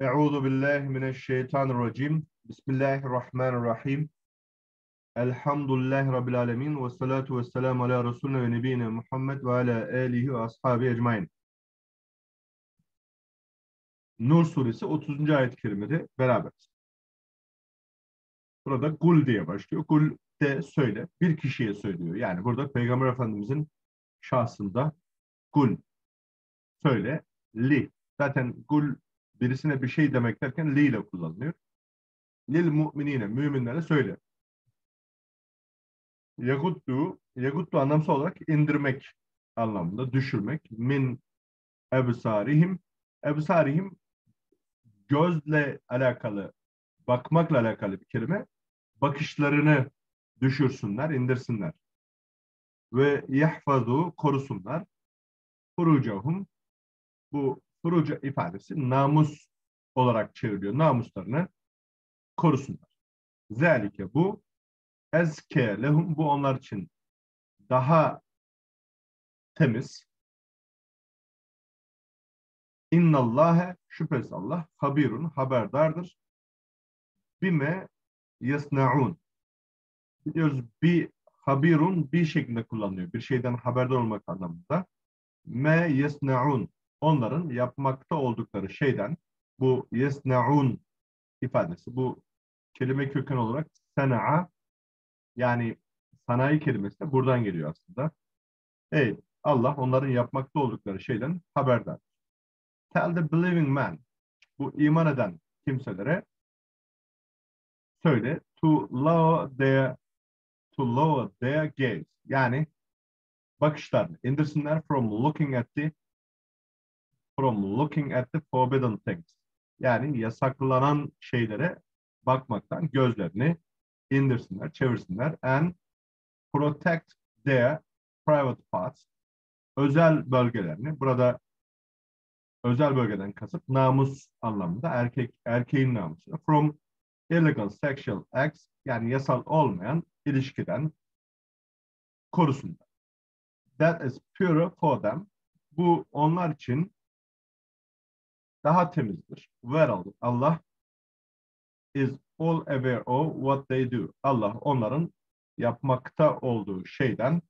Euzu billahi mineşşeytanirracim. Bismillahirrahmanirrahim. Elhamdülillahi rabbil alamin ve salatu vesselamü ala resulina ve nebiyina Muhammed ve ala alihi ve ashabi ecmaîn. Nur suresi 30. ayet-i kerimede beraberiz. Burada kul diye başlıyor. Kul de söyle. Bir kişiye söylüyor. Yani burada Peygamber Efendimizin şahsında kul söyle li. Zaten kul birisine bir şey demek derken li ile kullanılıyor. Lil mu'minine, müminlere söyle. Yaguttu, yaguttu anlamsal olarak indirmek anlamında, düşürmek. Min ebsarihim. Ebsarihim gözle alakalı, bakmakla alakalı bir kelime. Bakışlarını düşürsünler, indirsinler. Ve yahfazu korusunlar. Furucahum bu furuca ifadesi namus olarak çevriliyor. Namuslarını korusunlar. Zelike bu ezke lehum bu onlar için daha temiz. İnnallâhe şüphesiz Allah habirun haberdardır. Bime yasnaun. Biliyoruz bir habirun bir şeklinde kullanılıyor. Bir şeyden haberdar olmak anlamında. Me yasnaun. Onların yapmakta oldukları şeyden bu yasnaun ifadesi bu kelime köken olarak sana'a yani sanayi kelimesi de buradan geliyor aslında. Evet, Allah onların yapmakta oldukları şeyden haberdar. Tell the believing man, bu iman eden kimselere söyle, to lower their, to lower their gaze, yani bakışlarını indirsinler from looking at the from looking at the forbidden things. Yani yasaklanan şeylere bakmaktan gözlerini indirsinler, çevirsinler and protect their private parts. Özel bölgelerini, burada özel bölgeden kasıt namus anlamında erkek erkeğin namusu. From illegal sexual acts yani yasal olmayan ilişkiden korusunlar. That is pure for them. Bu onlar için daha temizdir. Where Allah is all aware of what they do. Allah onların yapmakta olduğu şeyden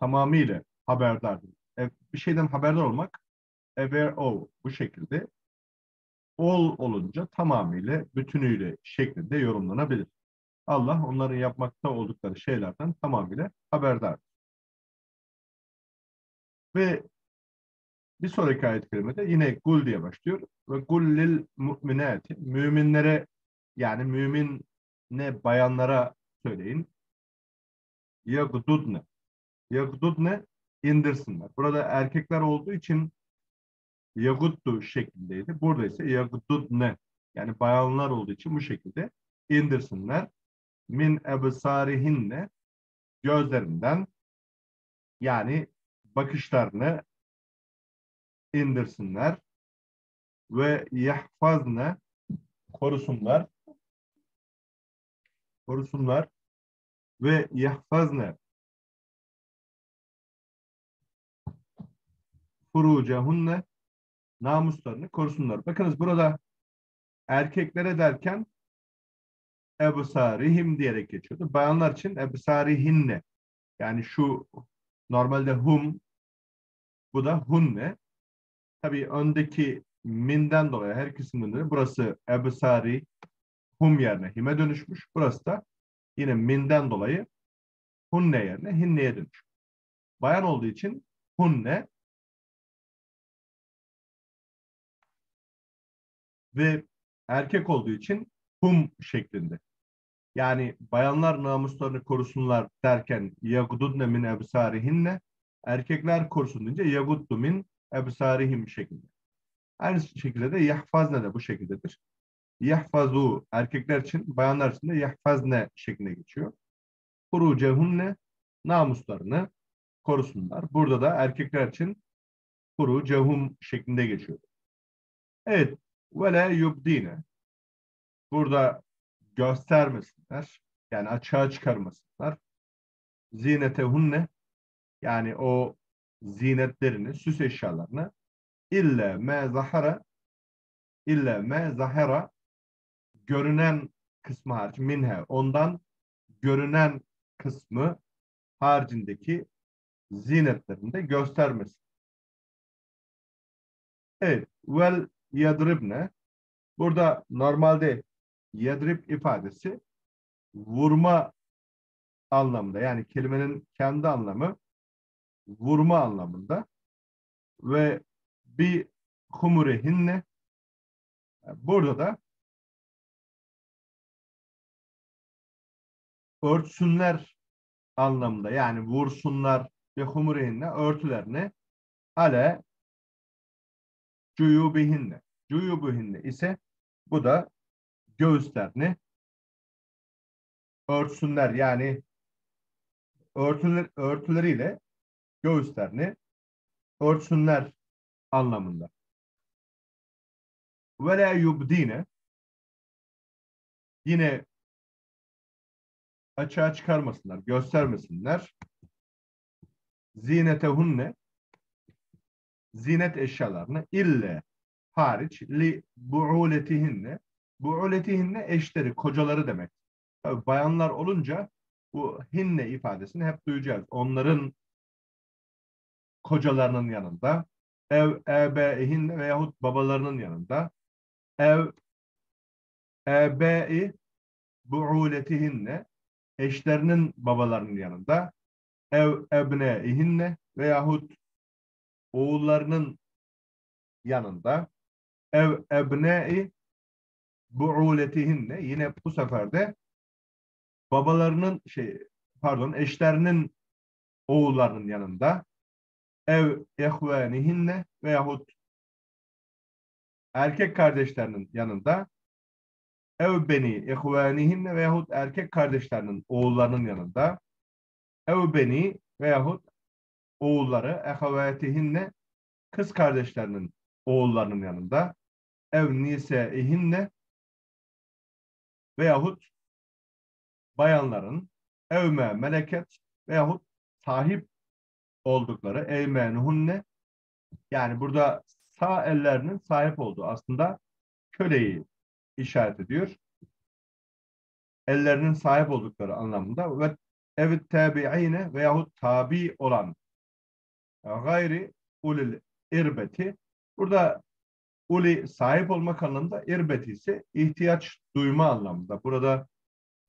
tamamıyla haberdardır. E, bir şeyden haberdar olmak aware of bu şekilde all olunca tamamıyla bütünüyle şeklinde yorumlanabilir. Allah onların yapmakta oldukları şeylerden tamamıyla haberdardır. Ve bir sonraki ayet-i yine kul diye başlıyor. Ve kullil mu'minati müminlere yani mümin ne bayanlara söyleyin. Yagdudne. Yagdudne indirsinler. Burada erkekler olduğu için yaguddu şeklindeydi. Burada ise yagdudne yani bayanlar olduğu için bu şekilde indirsinler. Min ebsarihinne gözlerinden yani bakışlarını indirsinler ve yahfazne korusunlar korusunlar ve yahfazne furucahunne namuslarını korusunlar. Bakınız burada erkeklere derken ebsarihim diyerek geçiyordu. Bayanlar için ebsarihinne yani şu normalde hum bu da hunne. Tabii öndeki minden dolayı her kısmında burası ebsari hum yerine hime dönüşmüş. Burası da yine minden dolayı hunne yerine hinneye dönüşmüş. Bayan olduğu için hunne ve erkek olduğu için hum şeklinde. Yani bayanlar namuslarını korusunlar derken yagududne min ebsarihinne erkekler korusun deyince yaguddu min ebsarihim şeklinde. Aynı şekilde de yahfazne de bu şekildedir. Yahfazu erkekler için, bayanlar için de yahfazne şeklinde geçiyor. Furucehunne namuslarını korusunlar. Burada da erkekler için furucehum şeklinde geçiyor. Evet. Ve la yubdine. Burada göstermesinler. Yani açığa çıkarmasınlar. Zinetehunne yani o zinetlerini, süs eşyalarını illa me zahara illa me zahera görünen kısmı hariç minhe ondan görünen kısmı haricindeki zinetlerinde göstermesi. Evet. Vel yadribne burada normalde yadrib ifadesi vurma anlamında yani kelimenin kendi anlamı vurma anlamında ve bir humurihinne burada da örtsünler anlamında yani vursunlar ve humurihinne örtülerini ale cuyubihinne. Cuyubihinne ise bu da göğüslerini örtsünler yani örtüler, örtüleriyle göğüslerini örtsünler anlamında. Ve la yubdine yine açığa çıkarmasınlar, göstermesinler. Zinetehunne zinet eşyalarını ille hariç li bu'uletihinne bu'uletihinne eşleri, kocaları demek. Tabii bayanlar olunca bu hinne ifadesini hep duyacağız. Onların kocalarının yanında, ev ebeihinne veyahut babalarının yanında, ev ebei bu'uletihinne eşlerinin babalarının yanında, ev ebneihinne veyahut oğullarının yanında, ev ebnei bu'uletihinne yine bu sefer de babalarının şey pardon eşlerinin oğullarının yanında ev ehvanihinne veyahut erkek kardeşlerinin yanında ev beni ehvanihinne veyahut erkek kardeşlerinin oğullarının yanında ev beni veyahut oğulları ehvatihinne kız kardeşlerinin oğullarının yanında ev nisaihinne veyahut bayanların evme meleket veyahut sahip oldukları eymenuhunne yani burada sağ ellerinin sahip olduğu aslında köleyi işaret ediyor. Ellerinin sahip oldukları anlamında ve evet tabi'ine veyahut tabi olan gayri ulil irbeti burada uli sahip olmak anlamında irbeti ise ihtiyaç duyma anlamında. Burada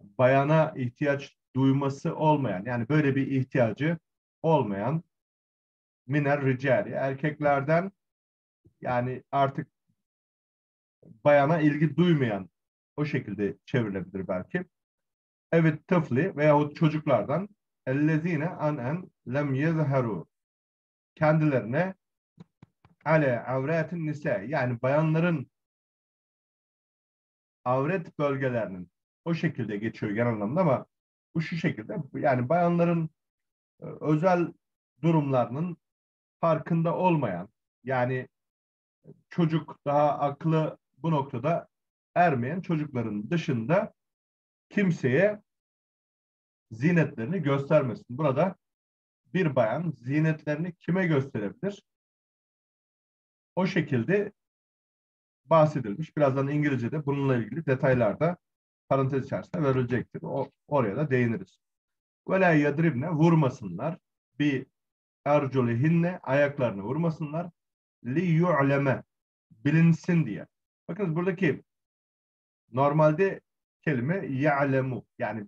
bayana ihtiyaç duyması olmayan yani böyle bir ihtiyacı olmayan miner ricali erkeklerden yani artık bayana ilgi duymayan o şekilde çevrilebilir belki. Evet tıfli veyahut çocuklardan ellezine anen lem yezheru kendilerine ale avretin nise yani bayanların avret bölgelerinin o şekilde geçiyor genel anlamda ama bu şu şekilde yani bayanların özel durumlarının farkında olmayan yani çocuk daha aklı bu noktada ermeyen çocukların dışında kimseye zinetlerini göstermesin. Burada bir bayan zinetlerini kime gösterebilir? O şekilde bahsedilmiş. Birazdan İngilizce'de bununla ilgili detaylarda parantez içerisinde verilecektir. O, oraya da değiniriz. Ve la yadribne vurmasınlar. Bir erculihinne ayaklarını vurmasınlar. Li yu'leme bilinsin diye. Bakın buradaki normalde kelime ya'lemu yani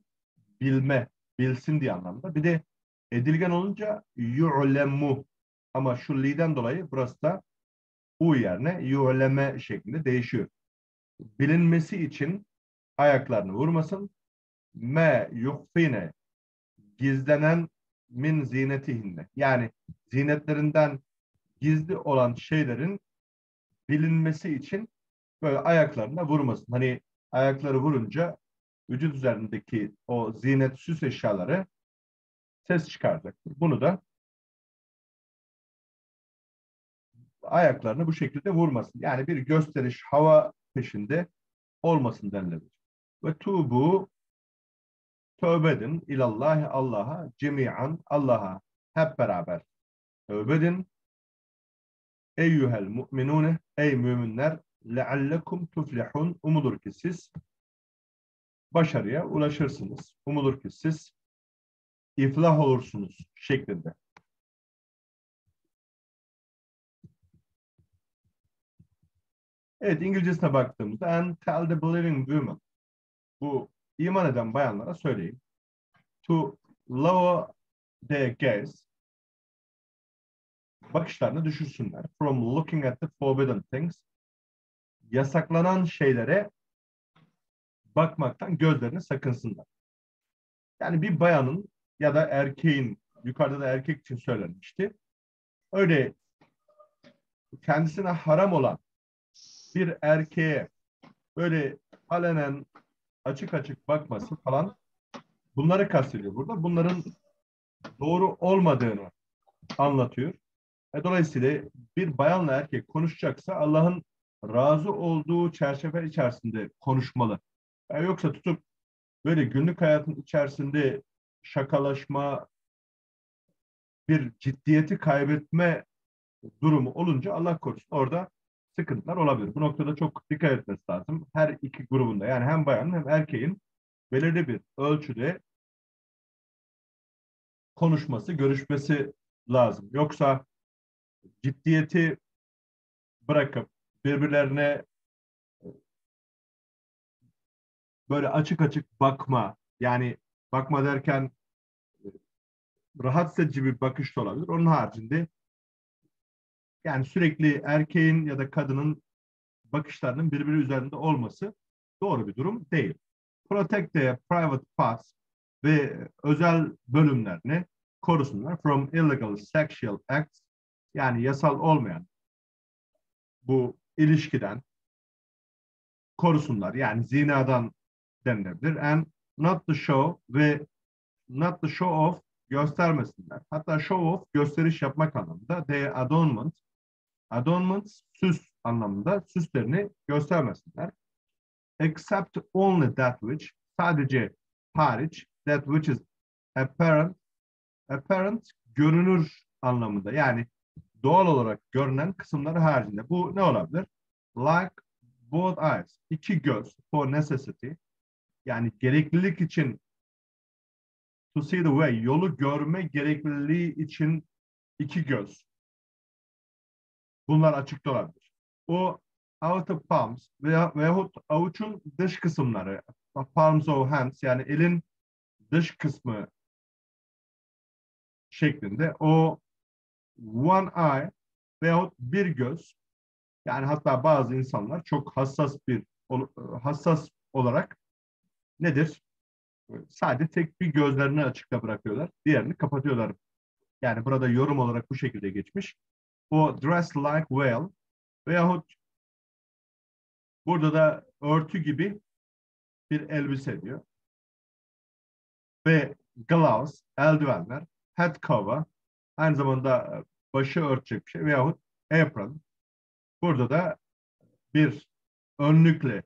bilme, bilsin diye anlamda. Bir de edilgen olunca yu'lemu ama şu li'den dolayı burası da u yerine yu'leme şeklinde değişiyor. Bilinmesi için ayaklarını vurmasın. Me yuhfine gizlenen min zinetihinne. Yani zinetlerinden gizli olan şeylerin bilinmesi için böyle ayaklarına vurmasın. Hani ayakları vurunca vücut üzerindeki o zinet süs eşyaları ses çıkaracaktır. Bunu da ayaklarını bu şekilde vurmasın. Yani bir gösteriş hava peşinde olmasın denilebilir. Ve tubu tövbe edin ilallahi Allah'a cemiyan Allah'a hep beraber tövbe edin. Eyyuhel mu'minune ey müminler leallekum tuflihun umulur ki siz başarıya ulaşırsınız. Umulur ki siz iflah olursunuz şeklinde. Evet İngilizcesine baktığımızda and tell the believing women bu iman eden bayanlara söyleyin. To lower their gaze bakışlarını düşürsünler. From looking at the forbidden things yasaklanan şeylere bakmaktan gözlerini sakınsınlar. Yani bir bayanın ya da erkeğin, yukarıda da erkek için söylenmişti. Öyle kendisine haram olan bir erkeğe böyle alenen açık açık bakması falan bunları kastediyor burada. Bunların doğru olmadığını anlatıyor. E, dolayısıyla bir bayanla erkek konuşacaksa Allah'ın razı olduğu çerçeve içerisinde konuşmalı. Yani yoksa tutup böyle günlük hayatın içerisinde şakalaşma, bir ciddiyeti kaybetme durumu olunca Allah korusun orada sıkıntılar olabilir. Bu noktada çok dikkat etmesi lazım. Her iki grubunda yani hem bayanın hem erkeğin belirli bir ölçüde konuşması, görüşmesi lazım. Yoksa ciddiyeti bırakıp birbirlerine böyle açık açık bakma yani bakma derken rahatsız edici bir bakış da olabilir. Onun haricinde yani sürekli erkeğin ya da kadının bakışlarının birbiri üzerinde olması doğru bir durum değil. Protect their private parts ve özel bölümlerini korusunlar from illegal sexual acts yani yasal olmayan bu ilişkiden korusunlar. Yani zinadan denilebilir. And not to show ve not to show off göstermesinler. Hatta show off gösteriş yapmak anlamında. They adornment adornment süs anlamında süslerini göstermesinler. Except only that which sadece hariç that which is apparent apparent görünür anlamında. Yani doğal olarak görünen kısımları haricinde. Bu ne olabilir? Like both eyes. iki göz for necessity. Yani gereklilik için to see the way. Yolu görme gerekliliği için iki göz. Bunlar açıkta olabilir. O outer palms veya veyahut avuçun dış kısımları palms of hands yani elin dış kısmı şeklinde o one eye veyahut bir göz yani hatta bazı insanlar çok hassas bir hassas olarak nedir? Sadece tek bir gözlerini açıkta bırakıyorlar. Diğerini kapatıyorlar. Yani burada yorum olarak bu şekilde geçmiş. O dress like whale veyahut burada da örtü gibi bir elbise diyor. Ve gloves, eldivenler, head cover, aynı zamanda başı örtecek bir şey veyahut apron. Burada da bir önlükle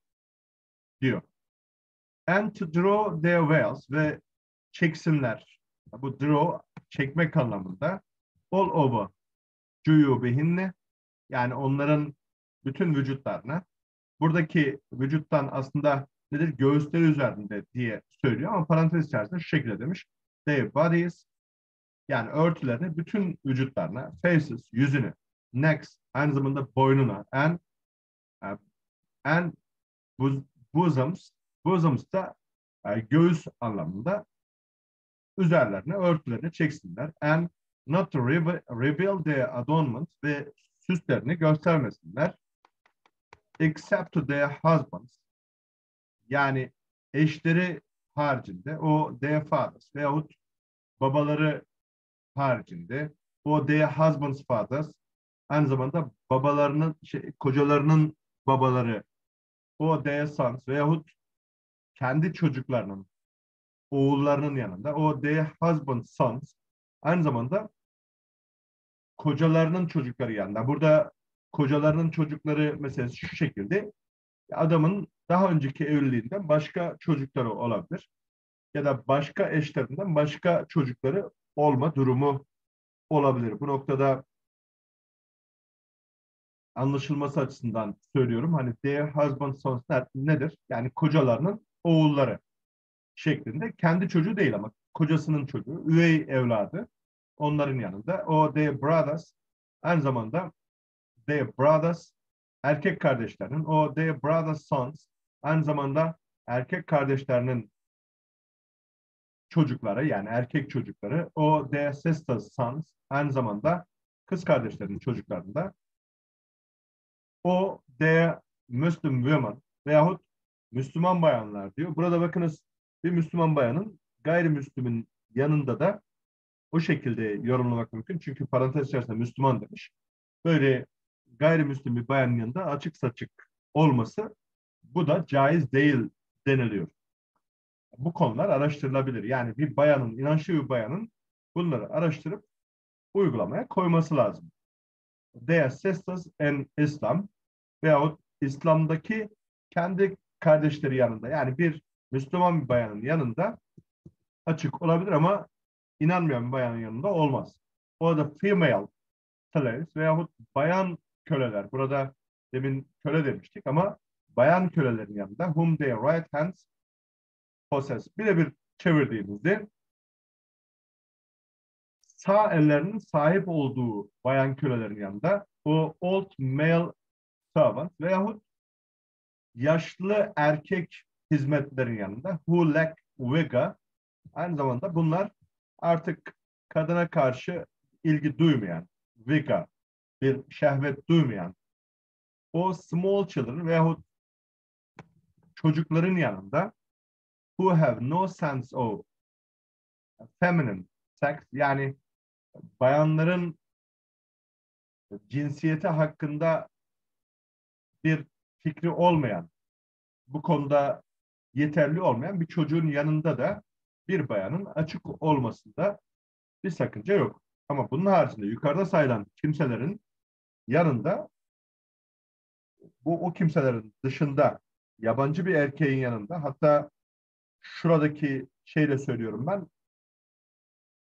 diyor. And to draw their veils ve çeksinler. Bu draw çekmek anlamında all over cuyubihinne yani onların bütün vücutlarına buradaki vücuttan aslında nedir? Göğüsleri üzerinde diye söylüyor ama parantez içerisinde şu şekilde demiş. Their bodies yani örtülerini bütün vücutlarına, faces, yüzünü, necks, aynı zamanda boynuna, and, and bosoms, bosoms da uh, göğüs anlamında üzerlerine örtülerini çeksinler. And not to reveal their adornment ve süslerini göstermesinler. Except to their husbands. Yani eşleri haricinde o their fathers veyahut babaları haricinde o their husbands fathers aynı zamanda babalarının şey, kocalarının babaları o their sons veyahut kendi çocuklarının oğullarının yanında o their husband sons aynı zamanda kocalarının çocukları yanında. Burada kocalarının çocukları mesela şu şekilde adamın daha önceki evliliğinden başka çocukları olabilir. Ya da başka eşlerinden başka çocukları olma durumu olabilir. Bu noktada anlaşılması açısından söylüyorum. Hani their husband sons nedir? Yani kocalarının oğulları şeklinde. Kendi çocuğu değil ama kocasının çocuğu, üvey evladı onların yanında. O their brothers aynı zamanda their brothers erkek kardeşlerinin, o their brothers sons aynı zamanda erkek kardeşlerinin çocukları yani erkek çocukları, o their sisters sons aynı zamanda kız kardeşlerinin çocuklarında o their Muslim women veyahut Müslüman bayanlar diyor. Burada bakınız bir Müslüman bayanın gayrimüslimin yanında da o şekilde yorumlamak mümkün. Çünkü parantez içerisinde Müslüman demiş. Böyle gayrimüslim bir bayanın yanında açık saçık olması bu da caiz değil deniliyor. Bu konular araştırılabilir. Yani bir bayanın, inançlı bir bayanın bunları araştırıp uygulamaya koyması lazım. Their sisters in Islam veyahut İslam'daki kendi kardeşleri yanında yani bir Müslüman bir bayanın yanında açık olabilir ama inanmayan bayanın yanında olmaz. O da female slaves veyahut bayan köleler. Burada demin köle demiştik ama bayan kölelerin yanında whom their right hands possess. Birebir çevirdiğimizde sağ ellerinin sahip olduğu bayan kölelerin yanında o old male servant veyahut yaşlı erkek hizmetlerin yanında who lack vega aynı zamanda bunlar artık kadına karşı ilgi duymayan vega bir şehvet duymayan o small children veyahut çocukların yanında who have no sense of feminine sex yani bayanların cinsiyeti hakkında bir fikri olmayan, bu konuda yeterli olmayan bir çocuğun yanında da bir bayanın açık olmasında bir sakınca yok. Ama bunun haricinde yukarıda sayılan kimselerin yanında bu o kimselerin dışında yabancı bir erkeğin yanında hatta şuradaki şeyle söylüyorum ben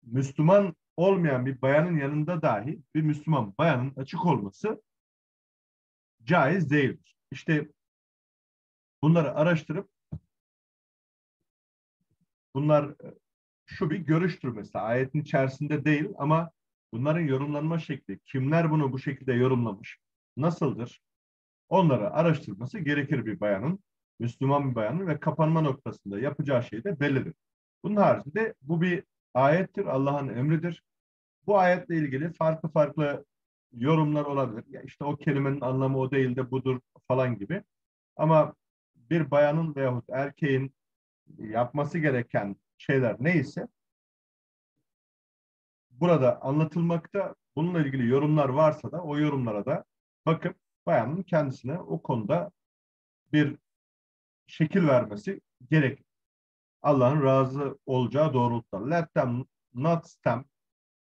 Müslüman olmayan bir bayanın yanında dahi bir Müslüman bayanın açık olması caiz değildir. İşte bunları araştırıp bunlar e, şu bir görüştür mesela ayetin içerisinde değil ama bunların yorumlanma şekli kimler bunu bu şekilde yorumlamış nasıldır onları araştırması gerekir bir bayanın Müslüman bir bayanın ve kapanma noktasında yapacağı şey de bellidir. Bunun haricinde bu bir ayettir Allah'ın emridir. Bu ayetle ilgili farklı farklı yorumlar olabilir. Ya işte o kelimenin anlamı o değil de budur falan gibi. Ama bir bayanın veyahut erkeğin yapması gereken şeyler neyse burada anlatılmakta bununla ilgili yorumlar varsa da o yorumlara da bakıp bayanın kendisine o konuda bir şekil vermesi gerek. Allah'ın razı olacağı doğrultuda. Let them not stamp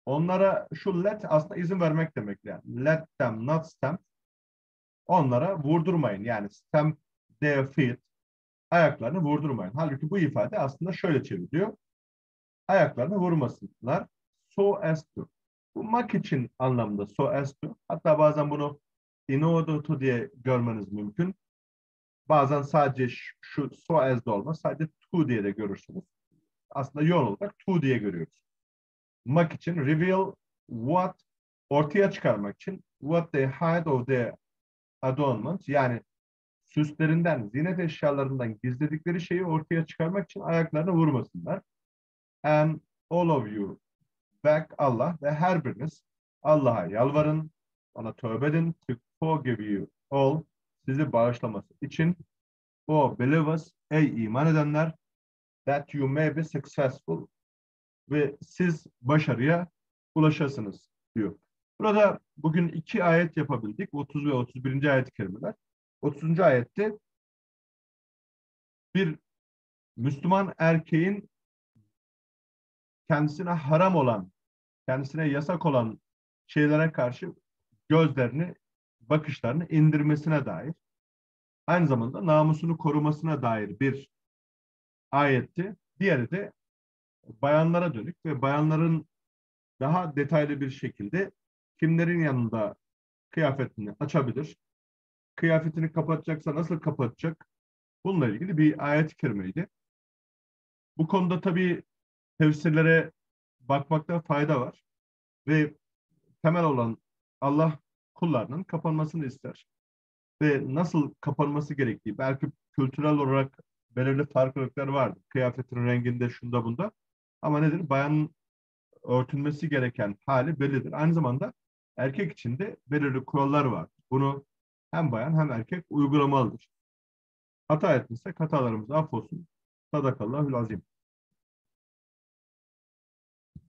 Onlara şu let aslında izin vermek demek yani. Let them not stamp. Onlara vurdurmayın. Yani stamp their feet. Ayaklarını vurdurmayın. Halbuki bu ifade aslında şöyle çeviriyor. Ayaklarını vurmasınlar. So as to. Bu mak için anlamda so as to. Hatta bazen bunu in order to diye görmeniz mümkün. Bazen sadece şu so as de olmaz. Sadece to diye de görürsünüz. Aslında yol olarak to diye görüyoruz mak için reveal what ortaya çıkarmak için what they hide of their adornment yani süslerinden, zinet eşyalarından gizledikleri şeyi ortaya çıkarmak için ayaklarını vurmasınlar. And all of you back Allah ve her biriniz Allah'a yalvarın, ona tövbe edin, to forgive you all, sizi bağışlaması için o believers, ey iman edenler, that you may be successful ve siz başarıya ulaşasınız diyor. Burada bugün iki ayet yapabildik. 30 ve 31. ayet-i kerimeler. 30. ayette bir Müslüman erkeğin kendisine haram olan, kendisine yasak olan şeylere karşı gözlerini, bakışlarını indirmesine dair, aynı zamanda namusunu korumasına dair bir ayetti. Diğeri de bayanlara dönük ve bayanların daha detaylı bir şekilde kimlerin yanında kıyafetini açabilir. Kıyafetini kapatacaksa nasıl kapatacak? Bununla ilgili bir ayet-i kerimeydi. Bu konuda tabii tefsirlere bakmakta fayda var. Ve temel olan Allah kullarının kapanmasını ister. Ve nasıl kapanması gerektiği, belki kültürel olarak belirli farklılıklar vardır. Kıyafetin renginde, şunda bunda. Ama nedir? Bayanın örtünmesi gereken hali bellidir. Aynı zamanda erkek için de belirli kurallar var. Bunu hem bayan hem erkek uygulamalıdır. Hata etmişsek hatalarımız affolsun. Sadakallahül azim.